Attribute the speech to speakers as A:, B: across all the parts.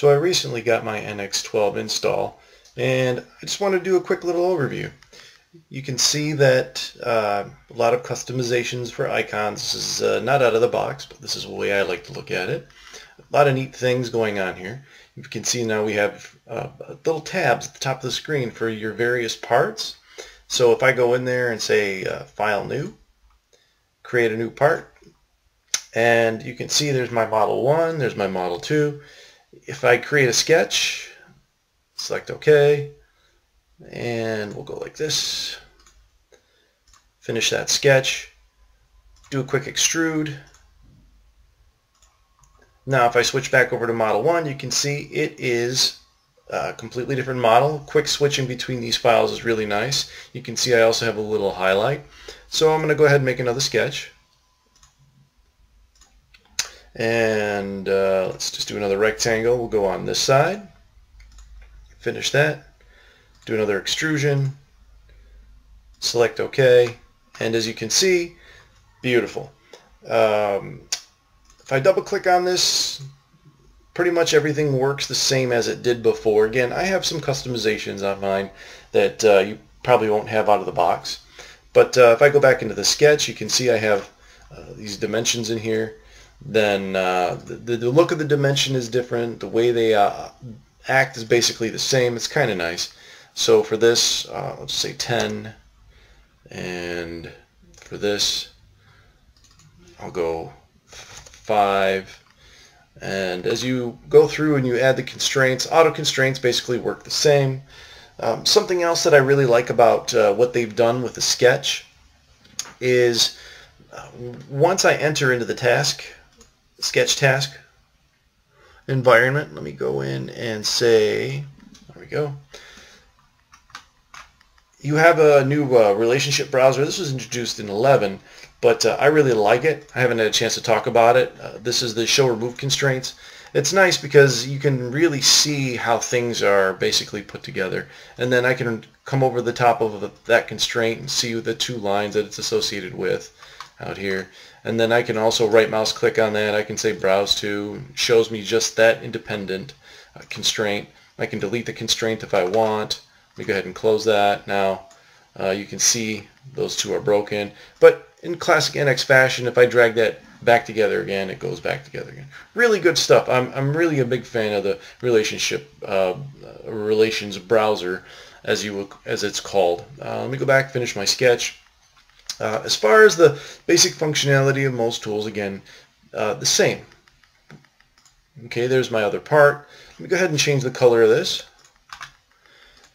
A: So I recently got my NX12 install and I just want to do a quick little overview. You can see that uh, a lot of customizations for icons. This is uh, not out of the box, but this is the way I like to look at it. A lot of neat things going on here. You can see now we have uh, little tabs at the top of the screen for your various parts. So if I go in there and say uh, File New, create a new part, and you can see there's my Model 1, there's my Model 2. If I create a sketch, select OK, and we'll go like this. Finish that sketch. Do a quick extrude. Now if I switch back over to Model 1, you can see it is a completely different model. Quick switching between these files is really nice. You can see I also have a little highlight. So I'm going to go ahead and make another sketch. And uh, let's just do another rectangle. We'll go on this side. Finish that. Do another extrusion. Select OK. And as you can see, beautiful. Um, if I double click on this, pretty much everything works the same as it did before. Again, I have some customizations on mine that uh, you probably won't have out of the box. But uh, if I go back into the sketch, you can see I have uh, these dimensions in here. Then uh, the, the look of the dimension is different. The way they uh, act is basically the same. It's kind of nice. So for this, uh, let's say 10. And for this, I'll go 5. And as you go through and you add the constraints, auto constraints basically work the same. Um, something else that I really like about uh, what they've done with the sketch is uh, once I enter into the task, sketch task environment, let me go in and say, there we go, you have a new uh, relationship browser. This was introduced in 11 but uh, I really like it. I haven't had a chance to talk about it. Uh, this is the show remove constraints. It's nice because you can really see how things are basically put together. And then I can come over the top of that constraint and see the two lines that it's associated with out here. And then I can also right mouse click on that. I can say browse to. Shows me just that independent uh, constraint. I can delete the constraint if I want. Let me go ahead and close that. Now uh, you can see those two are broken. But in classic NX fashion, if I drag that back together again, it goes back together again. Really good stuff. I'm, I'm really a big fan of the relationship uh, relations browser, as you as it's called. Uh, let me go back, finish my sketch. Uh, as far as the basic functionality of most tools, again, uh, the same. Okay, there's my other part. Let me go ahead and change the color of this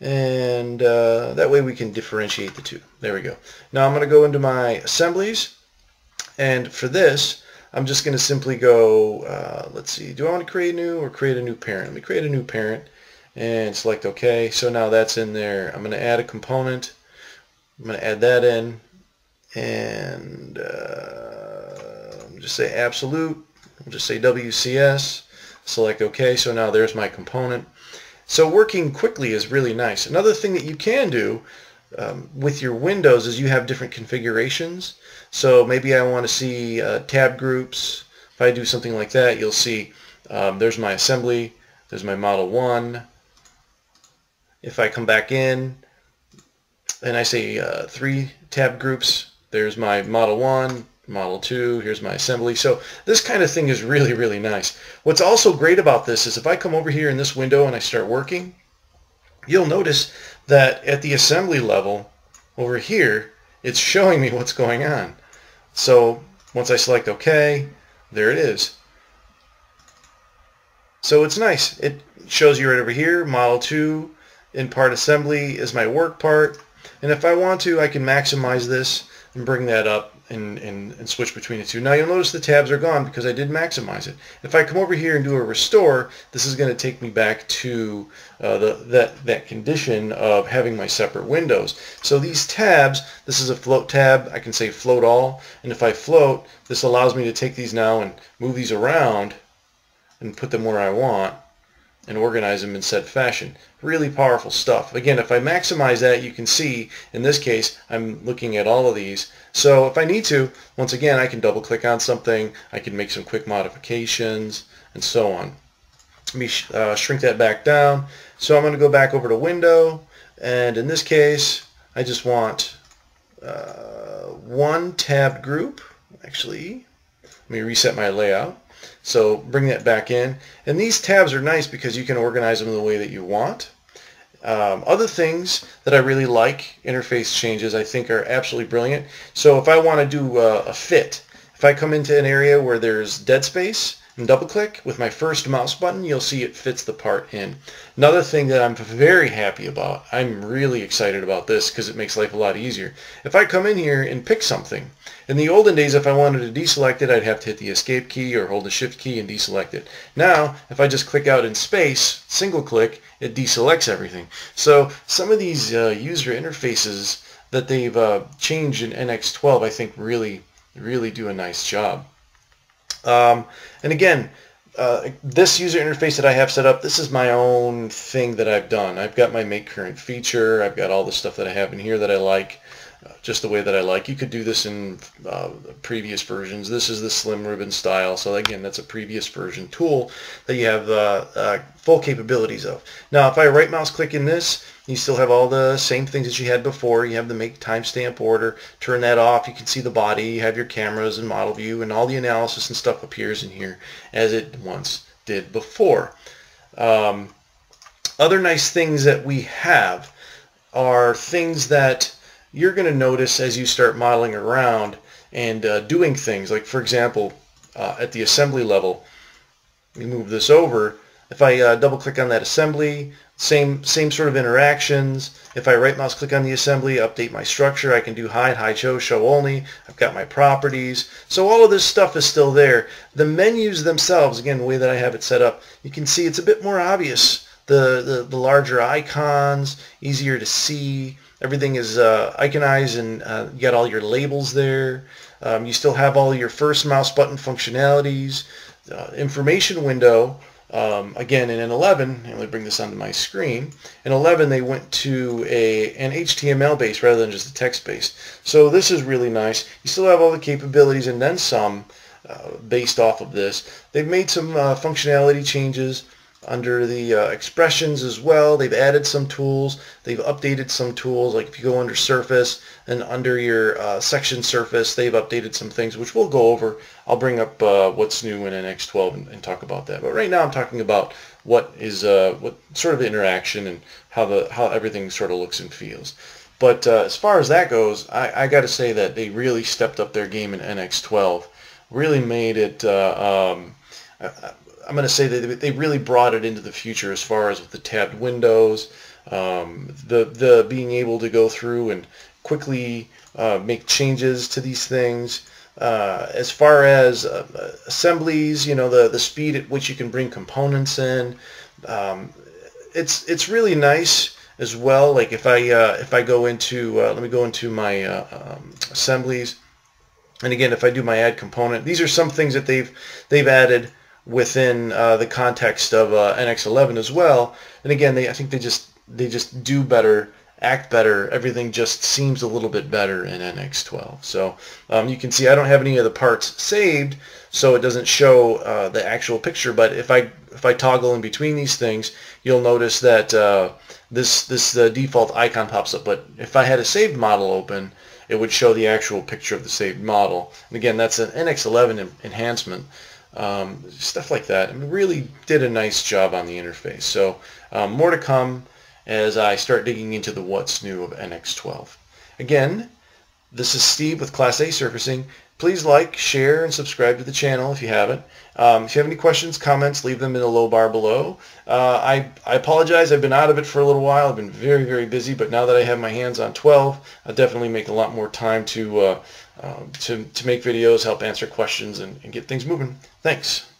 A: and uh, that way we can differentiate the two. There we go. Now I'm going to go into my assemblies and for this I'm just going to simply go, uh, let's see, do I want to create a new or create a new parent? Let me create a new parent and select OK. So now that's in there. I'm going to add a component. I'm going to add that in and uh, just say absolute. Just say WCS. Select OK. So now there's my component. So working quickly is really nice. Another thing that you can do um, with your windows is you have different configurations. So maybe I want to see uh, tab groups. If I do something like that, you'll see um, there's my assembly, there's my Model 1. If I come back in and I say uh, three tab groups, there's my Model 1, Model 2, here's my assembly. So this kind of thing is really, really nice. What's also great about this is if I come over here in this window and I start working, you'll notice that at the assembly level over here, it's showing me what's going on. So once I select OK, there it is. So it's nice. It shows you right over here, Model 2 in part assembly is my work part. And if I want to, I can maximize this and bring that up and, and, and switch between the two. Now you'll notice the tabs are gone because I did maximize it. If I come over here and do a restore, this is going to take me back to uh, the, that, that condition of having my separate windows. So these tabs, this is a float tab. I can say float all. And if I float, this allows me to take these now and move these around and put them where I want and organize them in said fashion. Really powerful stuff. Again, if I maximize that, you can see, in this case, I'm looking at all of these. So if I need to, once again, I can double click on something, I can make some quick modifications, and so on. Let me uh, shrink that back down. So I'm going to go back over to Window, and in this case, I just want uh, one tabbed group. Actually, let me reset my layout. So bring that back in. And these tabs are nice because you can organize them the way that you want. Um, other things that I really like, interface changes, I think are absolutely brilliant. So if I want to do uh, a fit, if I come into an area where there's dead space, and double click with my first mouse button, you'll see it fits the part in. Another thing that I'm very happy about, I'm really excited about this because it makes life a lot easier. If I come in here and pick something, in the olden days if I wanted to deselect it, I'd have to hit the escape key or hold the shift key and deselect it. Now, if I just click out in space, single click, it deselects everything. So some of these uh, user interfaces that they've uh, changed in NX12 I think really, really do a nice job. Um, and again, uh, this user interface that I have set up, this is my own thing that I've done. I've got my make current feature. I've got all the stuff that I have in here that I like, just the way that I like. You could do this in uh, previous versions. This is the slim ribbon style. So again, that's a previous version tool that you have uh, uh, full capabilities of. Now, if I right mouse click in this, you still have all the same things that you had before. You have the make timestamp order. Turn that off. You can see the body. You have your cameras and model view and all the analysis and stuff appears in here as it once did before. Um, other nice things that we have are things that you're going to notice as you start modeling around and uh, doing things. Like for example, uh, at the assembly level, we move this over. If I uh, double click on that assembly, same, same sort of interactions. If I right mouse click on the assembly, update my structure, I can do hide, hide show, show only. I've got my properties. So all of this stuff is still there. The menus themselves, again, the way that I have it set up, you can see it's a bit more obvious. The, the, the larger icons, easier to see. Everything is uh, iconized and uh, you got all your labels there. Um, you still have all your first mouse button functionalities. Uh, information window um, again, in 11, let me bring this onto my screen. In 11, they went to a an HTML base rather than just a text base. So this is really nice. You still have all the capabilities and then some uh, based off of this. They've made some uh, functionality changes under the uh, expressions as well. They've added some tools. They've updated some tools. Like if you go under surface and under your uh, section surface, they've updated some things, which we'll go over. I'll bring up uh, what's new in NX12 and, and, talk about that. But right now I'm talking about what is uh, what sort of interaction and how the how everything sort of looks and feels. But uh, as far as that goes, I, I got to say that they really stepped up their game in NX12. Really made it. Uh, um, I'm going to say that they really brought it into the future as far as with the tabbed windows, um, the the being able to go through and quickly uh, make changes to these things. Uh, as far as uh, assemblies, you know, the the speed at which you can bring components in, um, it's it's really nice as well. Like if I uh, if I go into uh, let me go into my uh, um, assemblies, and again if I do my add component, these are some things that they've they've added within uh, the context of uh, NX11 as well. And again, they I think they just they just do better, act better. Everything just seems a little bit better in NX12. So um, you can see I don't have any of the parts saved, so it doesn't show uh, the actual picture. But if I if I toggle in between these things, you'll notice that uh, this this default icon pops up. But if I had a saved model open, it would show the actual picture of the saved model. And again, that's an NX11 enhancement um, stuff like that. I mean, really did a nice job on the interface. So um, more to come as I start digging into the what's new of NX12. Again, this is Steve with Class A Surfacing. Please like, share, and subscribe to the channel if you haven't. Um, if you have any questions, comments, leave them in the low bar below. Uh, I, I apologize. I've been out of it for a little while. I've been very, very busy, but now that I have my hands on 12, I'll definitely make a lot more time to, uh, uh, to, to make videos, help answer questions, and, and get things moving. Thanks.